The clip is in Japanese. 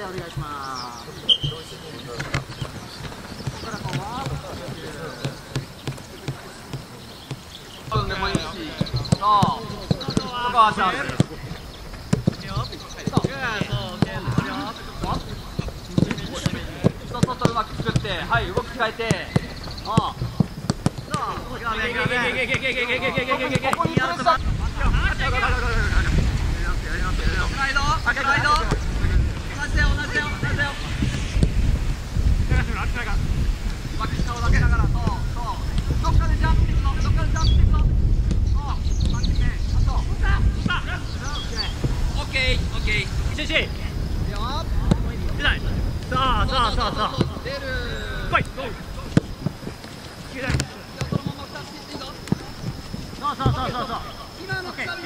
でお願い。しますここからこうわーっとでもいいしそうここは足合わせそうそうそううまく作ってはい動き変えてああここにプレッシャーさあさあさあさあ出る来いさあさあさあさあさあ今のくさび